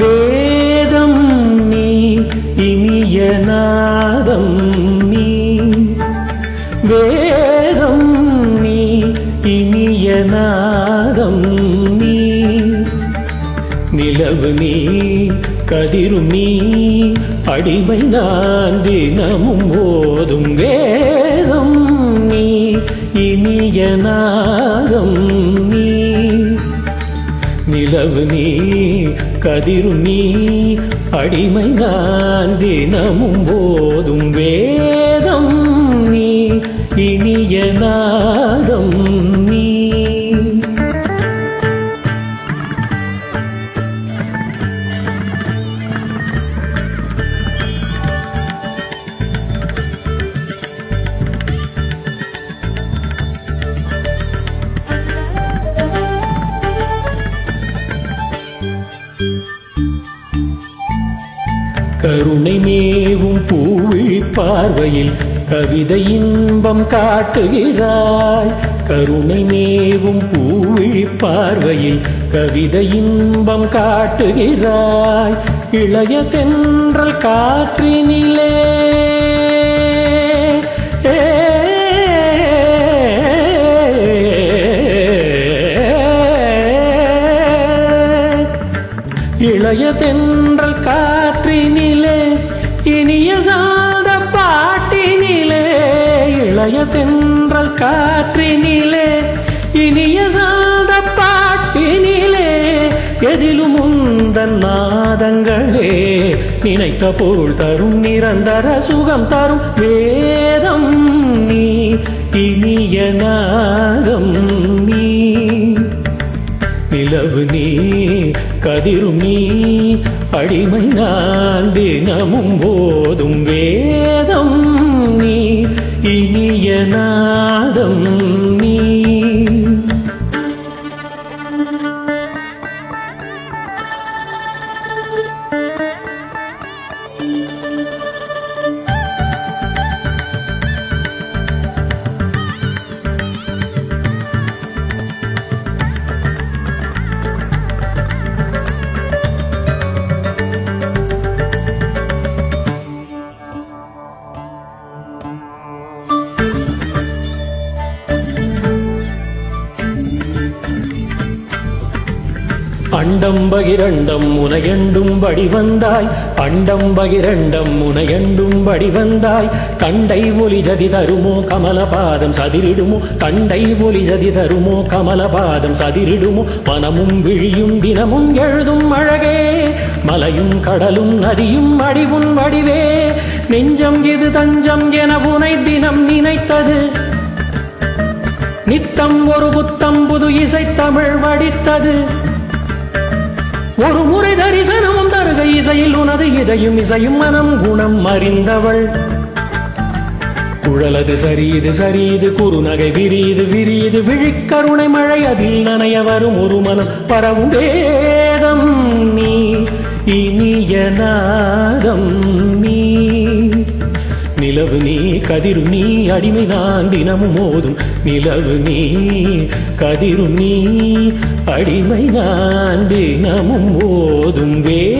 வேதம் நீ இனிய நாதம் நீ வேதம் நீ இனிய நாதம் நீ நிலவு நீ கதிரும் நீ அடிமை நான் தினமும் ஓதும் வேதம் நீ இனிய நாதம் நீ நிலவு நீ கதிரு நீ அடிமை நான் தினமும் போதும் வேதம் நீ இனிய நான் கருணை மேவும் பூவிழி பார்வையில் கவிதை இன்பம் காட்டுகிறாய். கருணை மேவும் பூவிழி பார்வையில் கவிதை இன்பம் காட்டுகிறாய். இளைய தென்றல் காற்றினிலே இளைய தென்றல் சாத பாட்டினிலே இளைய தென்றல் காற்றினிலே இனிய சாத பாட்டினிலே எதிலும் உந்தன் நாதங்களே நினைத்த பொருள் தரும் நிரந்தர சுகம் தரும் வேதம் நீ இனிய நாதம் நீ. இரவு நீ கதிரும் நீ அடிமை நான் தினமும் போதும் வேதம் நீ இனிய நாதம் பண்டம் பகிரண்டம் உனையண்டும் படி வந்தாய் அண்டம் பகிரண்டம் உனையண்டும் படி வந்தாய் தண்டை ஒலி ஜதி தருமோ கமலபாதம் சதிரிடுமோ? தண்டை ஒலி ஜதி தருமோ கமலபாதம் சதிரிடுமோ? மனமும் விழியும் தினமும் எழுதும் அழகே. மலையும் கடலும் நதியும் அடிவும் வடிவே. நெஞ்சம் எது தஞ்சம் என உனை தினம் நினைத்தது. நித்தம் ஒரு புத்தம் புது இசை தமிழ் வடித்தது. ஒரு முறை தரிசனமும் தருக இசையில் உனது இதையும் இசையும் மனம் குணம் அறிந்தவள். குழலது சரியது சரியது குறுநகை விரியுது விரியுது விழிக்கருணை மழை அதில் நனைய வரும் ஒரு மனம் பரவும் வேதம் நீ இனிய நாதம் கதிரும் நீ அடிமை நான் தினமும் மோதும் நிலவு நீ. கதிரும் நீ அடிமை நான் தினமும் மோதும் வே.